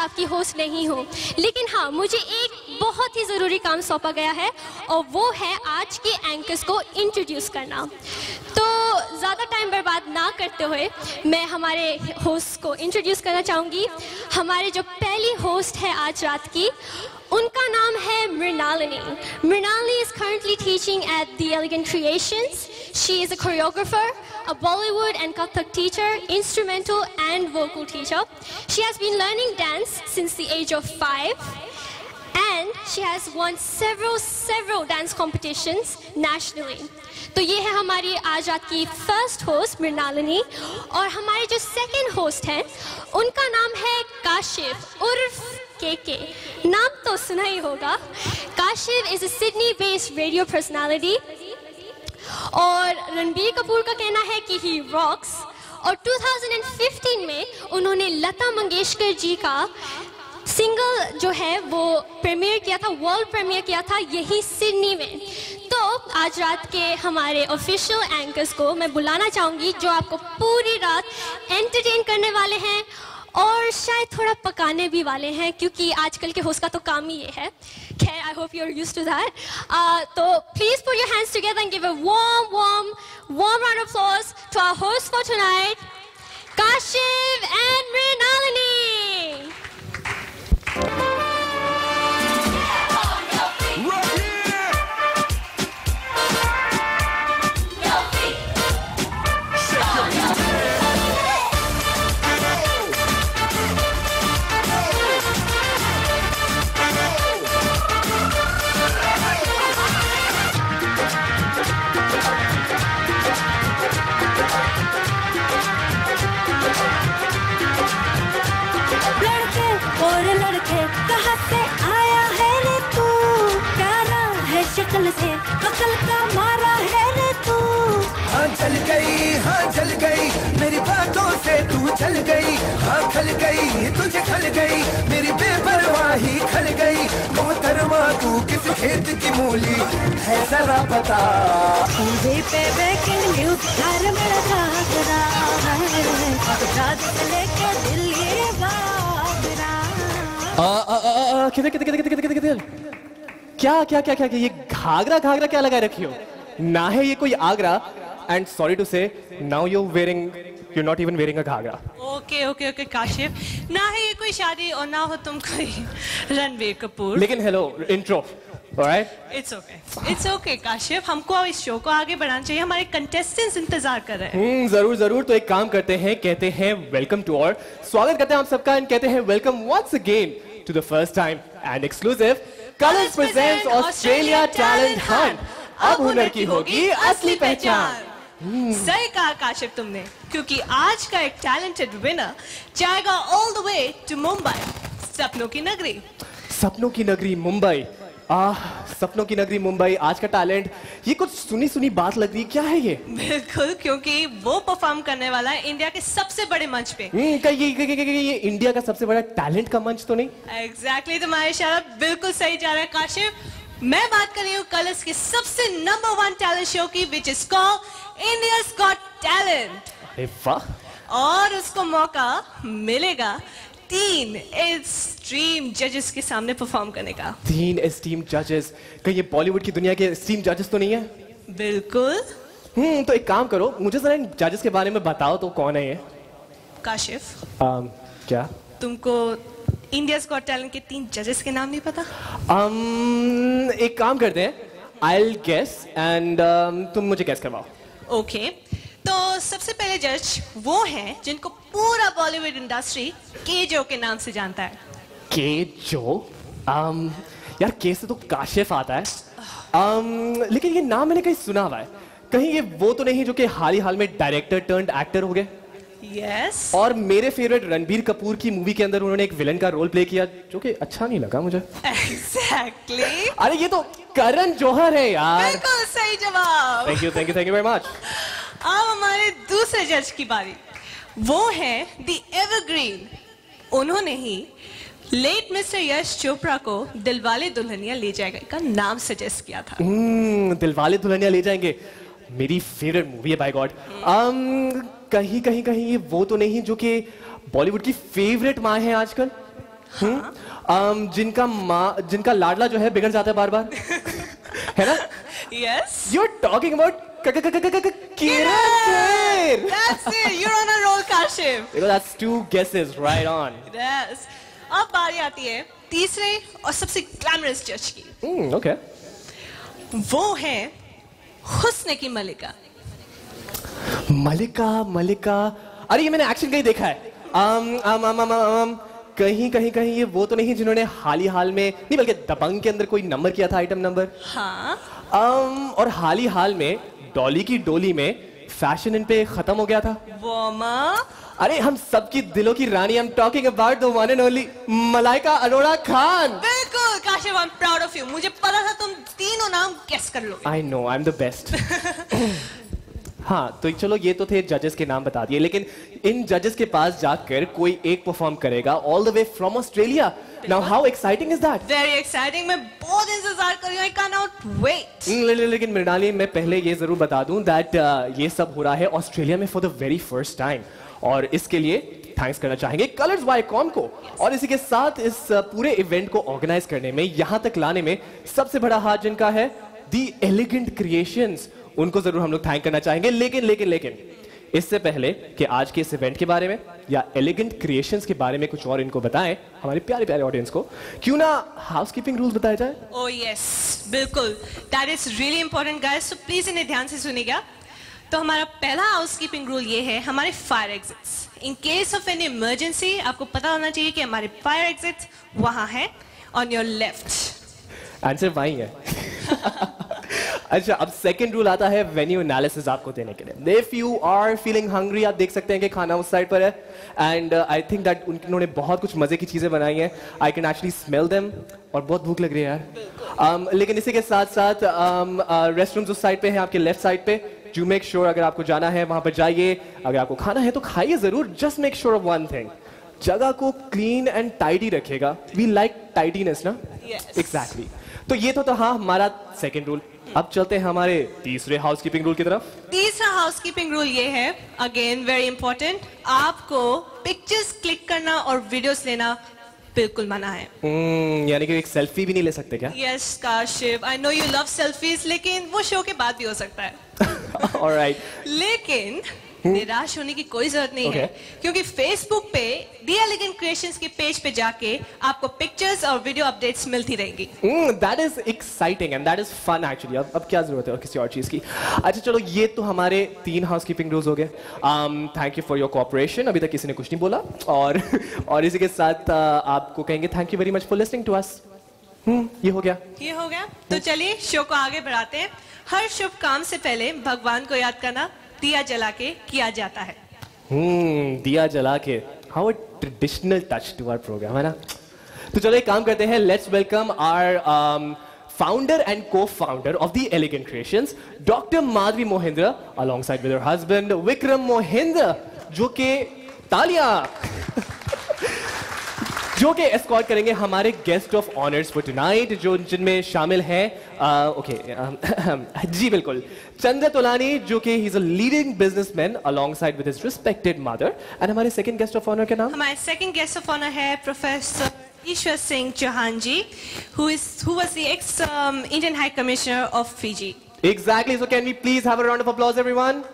आपकी होस्ट नहीं हूँ। लेकिन हाँ मुझे एक बहुत ही ज़रूरी काम सौंपा गया है। और वो है आज के एंकर्स को इंट्रोड्यूस करना। तो ज़्यादा टाइम बर्बाद ना करते हुए मैं हमारे होस्ट को इंट्रोड्यूस करना चाहूँगी। हमारे जो पहली होस्ट है आज रात की, उनका नाम है Mrinalini. Mrinalini is currently teaching at the elegant creation she is a choreographer a bollywood and kathak teacher, instrumental and vocal teacher. She has been learning dance since the age of And she has won several, several dance competitions nationally. तो ये है हमारी आज रात की first host Mrinalini. और हमारे जो सेकंड होस्ट हैं उनका नाम है काशिफ उर्फ़ के के नाम तो सुना ही होगा। Kashif is a Sydney based radio personality और रणबीर कपूर का कहना है कि ही रॉक्स और 2015 में उन्होंने लता मंगेशकर जी का सिंगल जो है वो प्रीमियर किया था वर्ल्ड प्रीमियर किया था यही सिडनी में। तो आज रात के हमारे ऑफिशियल एंकर्स को मैं बुलाना चाहूँगी जो आपको पूरी रात एंटरटेन करने वाले हैं और शायद थोड़ा पकाने भी वाले हैं, क्योंकि आजकल के होस्ट का तो काम ही ये है। खैर I hope you are used to that तो please put your hands together and give a warm warm warm round of to our host for tonight, Kashiv and गई। हाँ खल गई तुझे खल गई मेरी बेपरवाही खल गई। मोहतरमा तू किस खेत की मूली? है जरा बता टीवी पे ब्रेकिंग न्यूज़ घर मेरा घाघरा है। रात से लेके दिल्ली बागरा आ, आ, आ, आ, किधर किधर किधर किधर किधर क्या क्या क्या क्या क्या? ये घाघरा घाघरा क्या लगाए रखी हो? ना है ये कोई Agra. And sorry to say now you wearing you not even wearing a ghagra okay okay okay Kashif ना है ये कोई शादी और ना हो तुम कोई रणबीर कपूर। लेकिन हेलो इंट्रो काशिफ हमको इस शो को आगे बढ़ाना चाहिए। हमारे कंटेस्टेंट्स इंतज़ार कर रहे हैं। हम्म ज़रूर ज़रूर। तो एक काम करते हैं कहते हैं वेलकम टू और स्वागत करते हैं आप सबका एंड कहते हैं welcome once again to the first time and exclusive Colors presents Australia talent hunt अब हुनर की होगी असली पहचान। सही कहा काशिफ तुमने क्योंकि आज का एक टैलेंटेड विनर जाएगा all the way to Mumbai सपनों की नगरी। सपनों की नगरी मुंबई। आह सपनों की नगरी मुंबई आज का टैलेंट ये कुछ सुनी सुनी बात लग रही क्या है ये? बिल्कुल क्योंकि वो परफॉर्म करने वाला है इंडिया के सबसे बड़े मंच पे। हम्म, ये, ये, ये, ये इंडिया का सबसे बड़ा टैलेंट का मंच तो नहीं? एग्जैक्टली exactly, तुम्हारा इशारा बिल्कुल सही जा रहा है काशिफ। मैं बात कर रही हूँ कलर्स के सबसे नंबर वन टैलेंट शो की which is called India's got talent और उसको मौका मिलेगा तीन एक्सट्रीम जजेस के सामने परफॉर्म करने का। तीन एस्टीम जजेस कहीं ये बॉलीवुड की दुनिया के एस्टीम जजेस तो नहीं है? बिल्कुल। हम्म तो एक काम करो मुझे जरा इन जजेस के बारे में बताओ तो कौन है ये? काशिफ um, क्या? तुमको इंडियाज गॉट टैलेंट के तीन जजेस के नाम नहीं पता? Um, एक काम करते हैं। आई गेस एंड तुम मुझे गेस करवाओ। Okay okay. तो सबसे पहले जज वो हैं जिनको पूरा बॉलीवुड इंडस्ट्री के जो के नाम से जानता है। के जो um, यार के से तो काशिफ आता है। Um, लेकिन ये नाम मैंने कहीं सुना हुआ है। कहीं ये वो तो नहीं जो कि हाल ही हाल में डायरेक्टर टर्न एक्टर हो गए? यस और मेरे फेवरेट रणबीर कपूर की मूवी के अंदर उन्होंने एक विलन का रोल प्ले किया जो कि अच्छा नहीं लगा मुझे। एग्जैक्टली अरे ये तो करण जौहर है यार। बिल्कुल सही जवाब। Thank you thank you thank you very much अब हमारे दूसरे जज की बारी। वो है द एवरग्रीन उन्होंने ही लेट मिस्टर यश चोपड़ा को दिलवाले दुल्हनिया ले जाएगा का नाम सजेस्ट किया था। हम्म, दिलवाले दुल्हनिया ले जाएँगे। मेरी फेवरेट मूवी है बाय गॉड um, कहीं कहीं कहीं ये वो तो नहीं जो कि बॉलीवुड की फेवरेट माँ है आजकल। हम्म? um, जिनका माँ जिनका लाडला जो है बिगड़ जाता है बार बार है ना? Yes you are talking about Kiran That's it. You're on a roll, Kashif. that's two guesses right on. Yes. अब बारी आती है तीसरे और सबसे ग्लैमरस जज की। Hmm, okay. वो है हुस्न की मलिका मलिका मलिका। अरे ये मैंने एक्शन कहीं देखा है। um, um, um, um, um, um, कहीं कहीं कहीं ये वो तो नहीं जिन्होंने हाल ही हाल में नहीं बल्कि दबंग के अंदर कोई नंबर किया था आइटम नंबर हाँ। um, और हाल ही हाल में डॉली की डोली में फ़ैशन इन पे खत्म हो गया था। वो अरे हम सबकी दिलों की रानी I am talking about the one and only Malaika Arora Khan. बिल्कुल। Kashif I am proud of you मुझे पता था तुम तीनों नाम गेस कर लोगे। I know I am the best हाँ तो चलो ये तो थे जजेस के नाम बता दिए लेकिन इन जजेस के पास जाकर कोई एक परफॉर्म करेगा all the way from Australia now how exciting is that very exciting मैं बहुत इंतज़ार कर रही हूँ आई कैन नॉट वेट ले, ले, लेकिन मृणाली मैं पहले ये ज़रूर बता दूँ दैट uh, ये सब हो रहा है ऑस्ट्रेलिया में for the very first time और इसके लिए थैंक्स करना चाहेंगे कलर्स वाईकॉम को. और इसी के साथ इस uh, पूरे इवेंट को ऑर्गेनाइज करने में यहाँ तक लाने में सबसे बड़ा हाथ जिनका है? दी एलिगेंट क्रिएशंस उनको ज़रूर हम लोग थैंक करना चाहेंगे। लेकिन लेकिन लेकिन इससे पहले कि आज के इस इवेंट के बारे में या एलिगेंट क्रिएशंस के बारे में कुछ और इनको बताएँ हमारे प्यारे प्यारे ऑडियंस को क्यों ना हाउसकीपिंग रूल्स बताया जाए? ओ यस बिल्कुल। That is really important guys so please इन्हें ध्यान से सुनिएगा। तो हमारा पहला हाउसकीपिंग रूल ये है हमारे fire exits in case of any emergency आपको पता होना चाहिए कि हमारे फायर एग्जिट्स वहाँ है ऑन योर लेफ़्ट आंसर वही है। अच्छा अब सेकंड रूल आता है वेन्यू एनालिसिस आपको देने के लिए। If you are feeling hungry आप देख सकते हैं कि खाना उस साइड पर है। एंड आई थिंक दैट उन्होंने बहुत कुछ मज़े की चीज़ें बनाई हैं। I can actually smell them और बहुत भूख लग रही है यार। Um, लेकिन इसी के साथ साथ um, uh, उस साइड पे है आपके लेफ़्ट साइड पे। टू मेक श्योर अगर आपको जाना है वहाँ पर जाइए। अगर आपको खाना है तो खाइए ज़रूर। Just make sure of one thing जगह को क्लीन एंड टाइडी रखेगा। वी लाइक टाइडीनेस ना? Yes. एग्जैक्टली तो ये तो था हाँ हमारा सेकेंड रूल अब चलते हैं हमारे तीसरे हाउसकीपिंग रूल की तरफ़। तीसरा हाउसकीपिंग रूल ये है अगेन वेरी इंपॉर्टेंट आपको पिक्चर्स क्लिक करना और वीडियोस लेना बिल्कुल मना है। Hmm, यानी कि एक सेल्फी भी नहीं ले सकते क्या? Yes Kashif I know you love selfies लेकिन वो शो के बाद भी हो सकता है। ऑलराइट लेकिन निराश होने की कोई ज़रूरत नहीं okay. है क्योंकि फेसबुक पे दी एलिगेंट क्रिएशंस के पेज पे जाके आपको पिक्चर्स और वीडियो अपडेट्स मिलती रहेंगी। That is exciting and that is fun actually अब अब क्या ज़रूरत है और किसी और चीज़ की? अच्छा चलो ये तो हमारे तीन हाउसकीपिंग रूल्स हो गए। Thank you for your cooperation अभी तक किसी ने कुछ नहीं बोला और और इसी के साथ uh, आपको कहेंगे thank you very much for listening to us hmm ये हो गया। ये हो गया। तो चलिए शो को आगे बढ़ाते हैं। हर शुभ काम से पहले भगवान को याद करना। दिया जला के किया जाता है। हम्म दिया जला के। How a traditional touch to our programme है ना? तो चलो एक काम करते हैं let's welcome our founder and cofounder of the elegant creation doctor Madhavi Mohindra alongside with her husband Vikram Mohindra जो के तालियाँ जो कि एस्कॉर्ट करेंगे हमारे guest of honours for tonight जो जिनमें शामिल हैं ओके जी बिल्कुल चंद्र तोलानी जो कि he is a leading businessman alongside with his respected mother and हमारे सेकंड गेस्ट ऑफ़ ऑनर का नाम हमारे सेकंड गेस्ट ऑफ़ ऑनर है professor Ishwar Singh Chauhan ji who is who was the ex um, Indian High Commissioner of Fiji. Exactly. So can we please have a round of applause, everyone?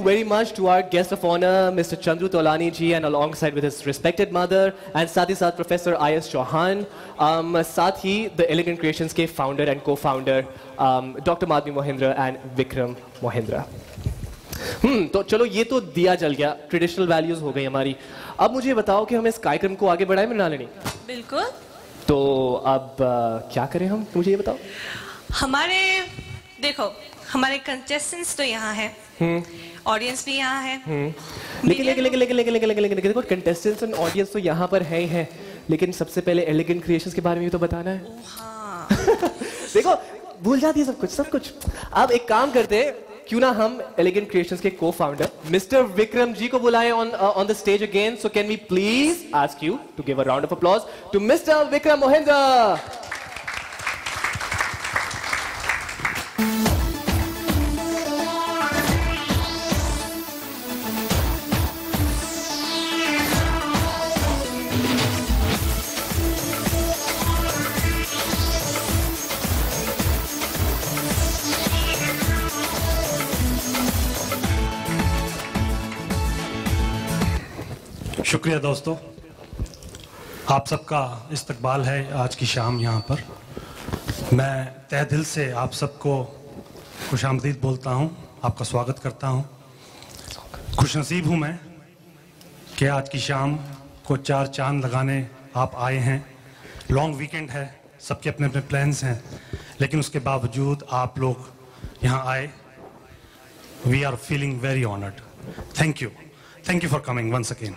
You very much to our guest of honor, Mr. Chandru Tolani ji, and alongside with his respected mother, and साथ ही Professor I.S. Chauhan, um, he The Elegant Creations के founder and co-founder, um, Dr. Madhvi Mohindra and Vikram Mohindra. हम्म तो चलो ये तो दिया जल गया ट्रेडिशनल वैल्यूज़ हो गई हमारी अब मुझे बताओ कि हम इस कार्यक्रम को आगे बढ़ाएँ मृणालिनी बिल्कुल तो अब अ, क्या करें हम मुझे ये बताओ हमारे देखो हमारे कंटेस्टेंट्स तो यहाँ है हम्म। ऑडियंस भी यहाँ है। हम्म। लेकिन लेकिन लेकिन लेकिन लेकिन लेकिन लेकिन देखो कंटेस्टेंट्स एंड ऑडियंस तो यहाँ पर है ही है। लेकिन सबसे पहले एलिगेंट क्रिएशंस के बारे में भी तो बताना है। हाँ। देखो भूल जाती है सब कुछ सब कुछ। अब एक काम करते हैं क्यों ना हम एलिगेंट क्रिएशंस के को फाउंडर मिस्टर विक्रम जी को बुलाएँ on on the stage again so can we please ask you to give a round of applause to mister Vikram Mohinder शुक्रिया दोस्तों। आप सबका इस्तकबाल है आज की शाम यहाँ पर। मैं तह दिल से आप सबको खुश आमदीद बोलता हूँ, आपका स्वागत करता हूँ। खुश नसीब हूँ मैं कि आज की शाम को चार चाँद लगाने आप आए हैं। लॉन्ग वीकेंड है, सबके अपने अपने प्लान्स हैं, लेकिन उसके बावजूद आप लोग यहाँ आए। We are feeling very honoured thank you thank you for coming once again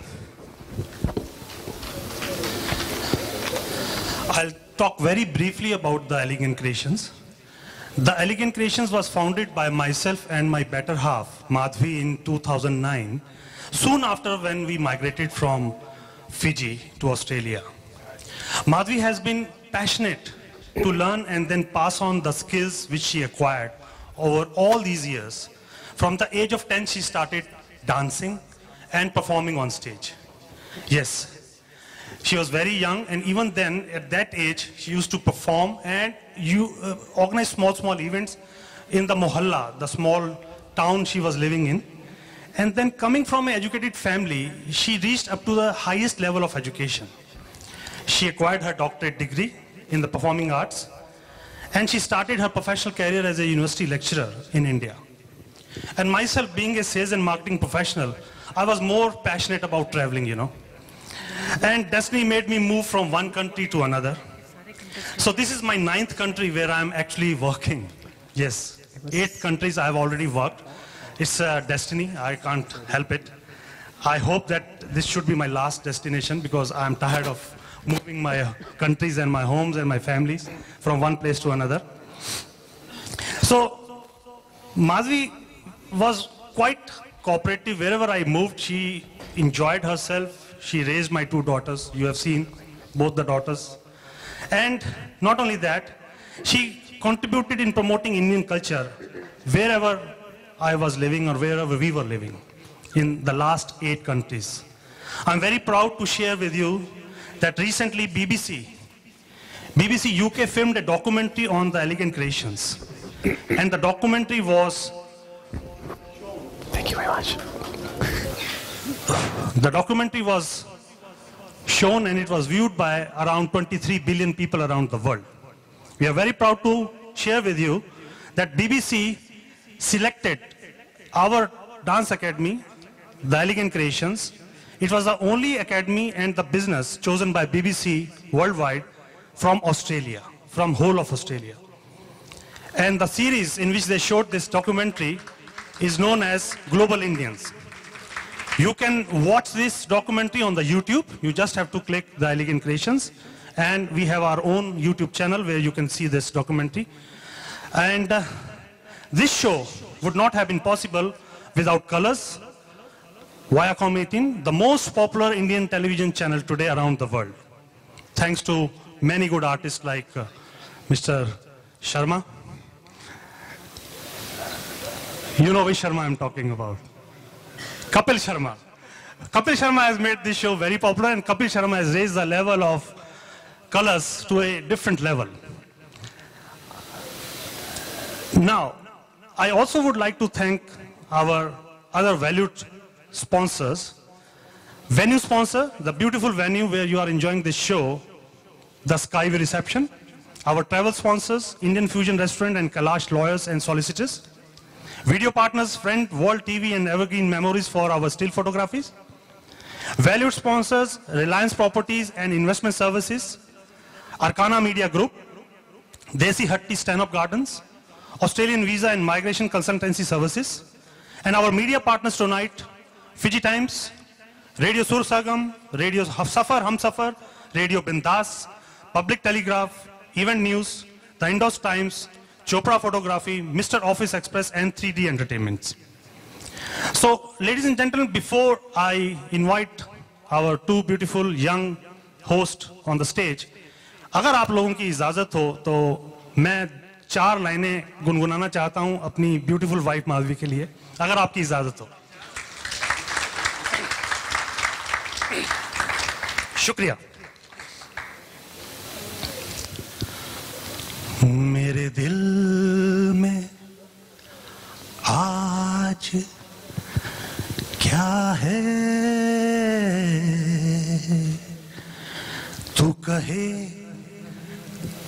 I'll talk very briefly about the Elegant Creations. The Elegant Creations was founded by myself and my better half, Madhvi, in 2009, soon after when we migrated from Fiji to Australia. Madhvi has been passionate to learn and then pass on the skills which she acquired over all these years. From the age of 10, she started dancing and performing on stage. Yes, she was very young, and even then, at that age, she used to perform and you uh, organize small, small events in the mohalla, the small town she was living in. And then, coming from an educated family, she reached up to the highest level of education. She acquired her doctorate degree in the performing arts, and she started her professional career as a university lecturer in India. And myself, being a sales and marketing professional, I was more passionate about traveling, you know. And destiny made me move from one country to another. So this is my ninth country where I'm actually working. Yes, eight countries I've already worked. It's a destiny, I can't help it. I hope that this should be my last destination because I'm tired of moving my countries and my homes and my families from one place to another. So Madhvi was quite cooperative. Wherever I moved, she enjoyed herself. She raised my two daughters. You have seen both the daughters. And not only that, she contributed in promoting Indian culture wherever I was living or wherever we were living in the last eight countries. I'm very proud to share with you that recently BBC, BBC UK filmed a documentary on the elegant creations. And the documentary was Thank you very much. The documentary was shown and it was viewed by around 23 billion people around the world. We are very proud to share with you that BBC selected our dance academy, the Elegant Creations. It was the only academy and the business chosen by BBC worldwide from Australia, from whole of Australia. And the series in which they showed this documentary is known as Global Indians. You can watch this documentary on the YouTube. You just have to click the Elegant Creations. And we have our own YouTube channel where you can see this documentary. And uh, this show would not have been possible without Colors, Viacom 18, the most popular Indian television channel today around the world. Thanks to many good artists like uh, Mr. Sharma. You know which Sharma I'm talking about. Kapil Sharma. Kapil Sharma has made this show very popular and Kapil Sharma has raised the level of colors to a different level. Now, I also would like to thank our other valued sponsors. Venue sponsor, the beautiful venue where you are enjoying this show, the Skyway Reception. Our travel sponsors, Indian Fusion Restaurant and Kalash Lawyers and Solicitors. Video partners, Friend, World TV and Evergreen Memories for our still photographies. Valued sponsors, Reliance Properties and Investment Services, Arcana Media Group, Desi Hatti Stand-Up Gardens, Australian Visa and Migration Consultancy Services, and our media partners tonight, Fiji Times, Radio Sur Sagam, Radio Safar Hum Safar, Radio Bindas, Public Telegraph, Event News, The Indus Times, Chopra Photography, Mr. Office Express, and 3D Entertainments. So, ladies and gentlemen, before I invite our two beautiful young hosts on the stage, अगर आप लोगों की इजाज़त हो तो मैं चार लाइनें गुनगुनाना चाहता हूँ अपनी ब्यूटीफुल वाइफ माधवी के लिए अगर आपकी इजाज़त हो शुक्रिया मेरे दिल में। आज क्या है? तू कहे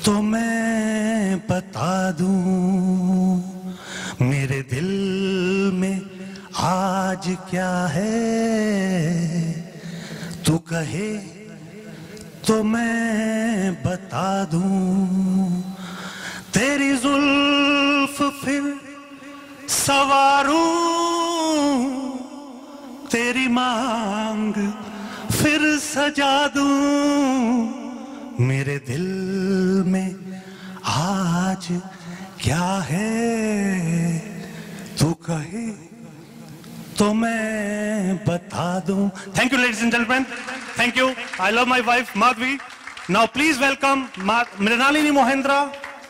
तो मैं बता दूँ, मेरे दिल में आज क्या है? तू कहे तो मैं बता दूँ। तेरी जुल्फ फिर सवारूं। तेरी मांग फिर सजा दू। मेरे दिल में आज क्या है? तू कहे तो मैं बता दूँ। Thank you ladies and gentleman thank you I love my wife Madhavi now please welcome Mrinalini Mohendra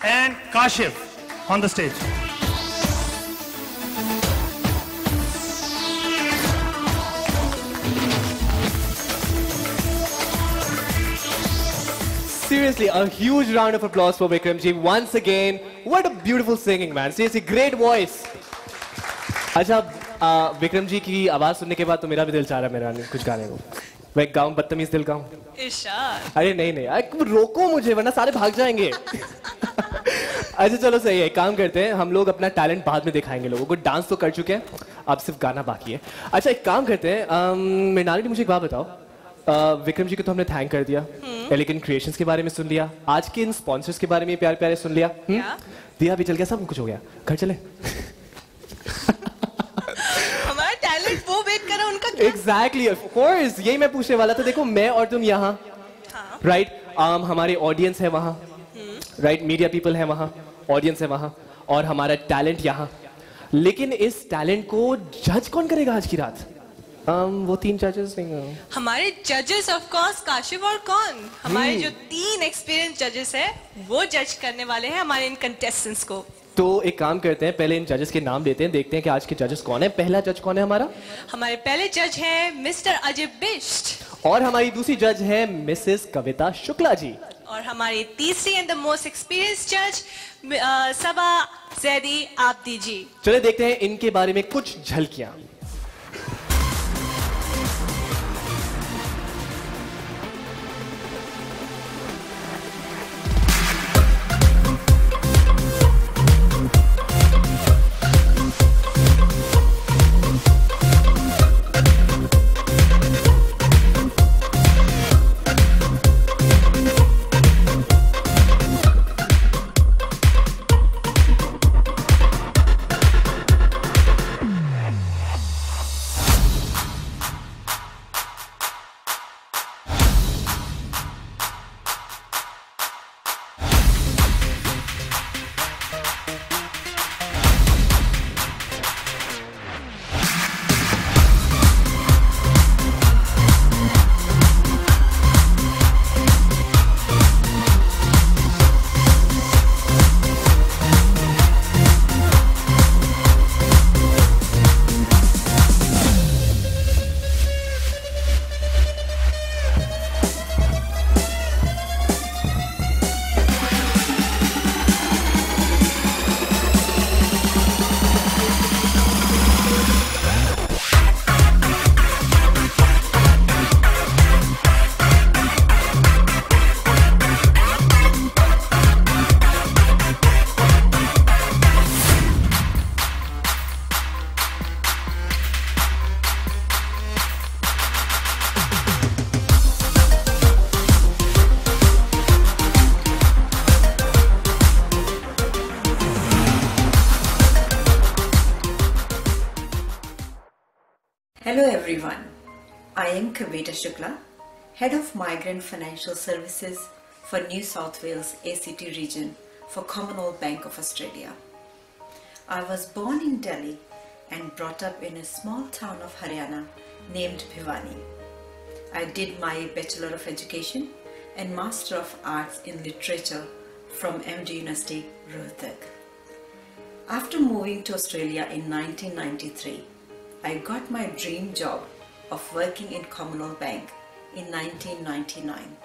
and Kashif on the stage Seriously, a huge round of applause for Vikram ji once again. What a beautiful singing, man. Seriously, great voice. अच्छा विक्रम जी की आवाज़ सुनने के बाद तो मेरा भी दिल चाह रहा है मेरा कुछ गाने को मैं गाऊं बदतमीज दिल गाऊं अरे नहीं नहीं अरे रोको मुझे वरना सारे भाग जाएँगे अच्छा चलो सही है काम करते हैं हम लोग अपना टैलेंट बाद में दिखाएँगे लोगों को। डांस तो कर चुके हैं अब सिर्फ़ गाना बाकी है। अच्छा एक काम करते हैं अम, मृणालिनी मुझे एक बात बताओ। विक्रम जी को तो हमने थैंक कर दिया एलिगेंट क्रिएशंस के बारे में सुन लिया आज के इन स्पॉन्सर्स के बारे में प्यार प्यारे सुन लिया हम्म? दिया भी चल गया सब कुछ हो गया घर चले। हमारा टैलेंट वो वेट कर उनका एग्जैक्टली ऑफ़ कोर्स यही मैं पूछने वाला था देखो मैं और तुम यहाँ हाँ। राइट um, हमारे ऑडियंस है वहाँ। राइट मीडिया पीपल है वहाँ ऑडियंस है वहाँ और हमारा टैलेंट यहाँ। लेकिन इस टैलेंट को जज कौन करेगा आज की रात? um, वो तीन जजेस नहीं हमारे जजेस ऑफ़ कोर्स काशिफ और कौन? हमारे जो तीन एक्सपीरियंस जजेस है वो जज करने वाले हैं हमारे इन कंटेस्टेंट्स को। तो एक काम करते हैं पहले इन जजेस के नाम लेते हैं देखते हैं कि आज के जजेस कौन है। पहला जज कौन है हमारा? हमारे पहले जज हैं मिस्टर अजय बिस्ट और हमारी दूसरी जज है मिसेस कविता शुक्ला जी। और हमारी तीसरी एंड द मोस्ट एक्सपीरियंस जज सबा जैदी आप जी चले देखते हैं इनके बारे में कुछ झलकियाँ। Hello everyone. I am Kavita Shukla, Head of Migrant Financial Services for New South Wales ACT region for Commonwealth Bank of Australia. I was born in Delhi and brought up in a small town of Haryana named Bhiwani. I did my Bachelor of Education and Master of Arts in Literature from MD University, Rohtak. After moving to Australia in 1993, I got my dream job of working in Commonwealth Bank in 1999.